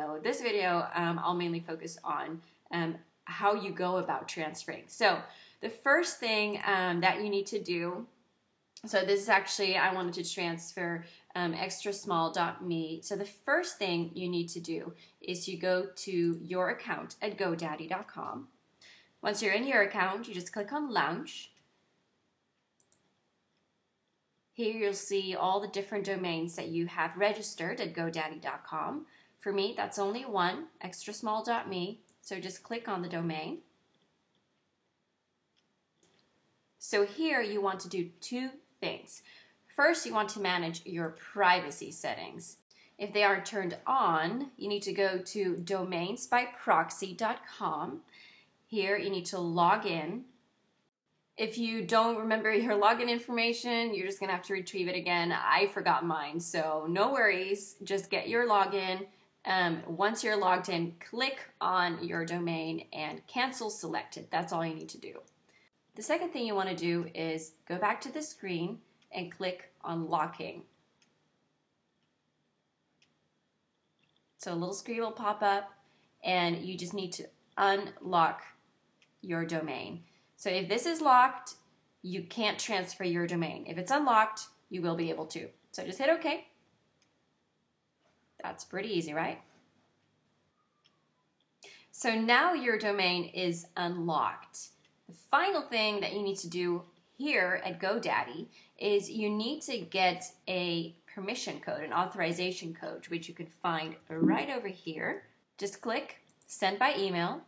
So this video, um, I'll mainly focus on um, how you go about transferring. So the first thing um, that you need to do, so this is actually, I wanted to transfer um, extra small.me. So the first thing you need to do is you go to your account at godaddy.com. Once you're in your account, you just click on Launch. Here you'll see all the different domains that you have registered at godaddy.com. For me, that's only one, extra extrasmall.me, so just click on the domain. So here you want to do two things. First, you want to manage your privacy settings. If they are turned on, you need to go to domainsbyproxy.com. Here, you need to log in. If you don't remember your login information, you're just going to have to retrieve it again. I forgot mine, so no worries. Just get your login, um, once you're logged in, click on your domain and cancel selected. That's all you need to do. The second thing you want to do is go back to the screen and click on locking. So a little screen will pop up and you just need to unlock your domain. So if this is locked, you can't transfer your domain. If it's unlocked, you will be able to. So just hit OK. That's pretty easy, right? So now your domain is unlocked. The final thing that you need to do here at GoDaddy is you need to get a permission code, an authorization code, which you can find right over here. Just click send by email.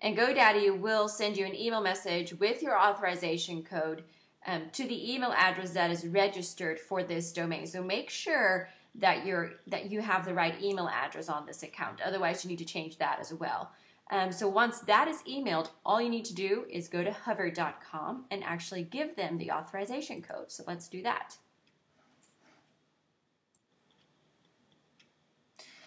And GoDaddy will send you an email message with your authorization code um, to the email address that is registered for this domain. So make sure that you're that you have the right email address on this account. Otherwise, you need to change that as well. Um, so once that is emailed, all you need to do is go to hover.com and actually give them the authorization code. So let's do that.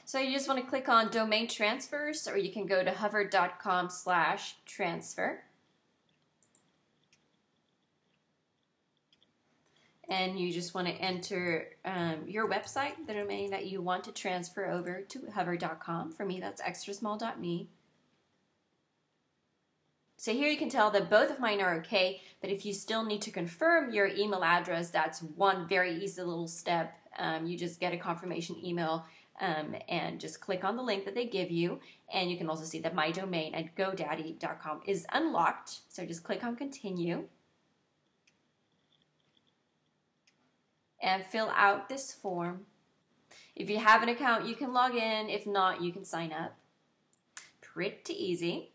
So you just want to click on domain transfers or you can go to hover.com slash transfer. And you just want to enter um, your website, the domain that you want to transfer over to hover.com. For me, that's extrasmall.me. So here you can tell that both of mine are okay, but if you still need to confirm your email address, that's one very easy little step. Um, you just get a confirmation email um, and just click on the link that they give you. And you can also see that my domain at godaddy.com is unlocked. So just click on continue. And fill out this form. If you have an account, you can log in. If not, you can sign up. Pretty easy.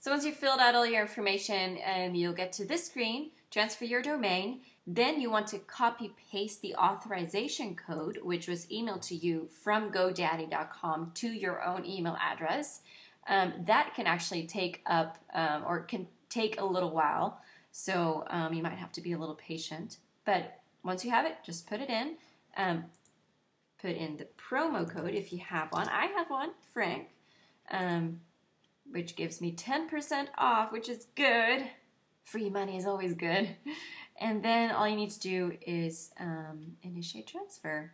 So once you've filled out all your information, um, you'll get to this screen, transfer your domain. Then you want to copy paste the authorization code, which was emailed to you from GoDaddy.com to your own email address. Um, that can actually take up um, or can take a little while. So um, you might have to be a little patient. But once you have it, just put it in. Um, put in the promo code if you have one. I have one, Frank, um, which gives me 10% off, which is good. Free money is always good. And then all you need to do is um, initiate transfer.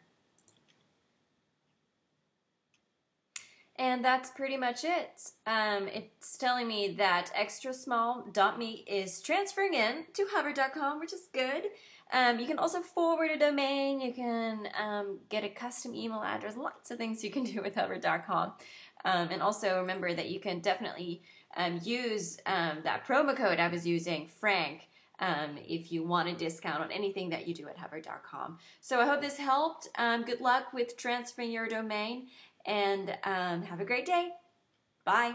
And that's pretty much it. Um, it's telling me that extra extrasmall.me is transferring in to hover.com, which is good. Um, you can also forward a domain. You can um, get a custom email address. Lots of things you can do with hover.com. Um, and also remember that you can definitely um, use um, that promo code I was using, Frank, um, if you want a discount on anything that you do at hover.com. So I hope this helped. Good luck with transferring your domain and have a great day. Bye.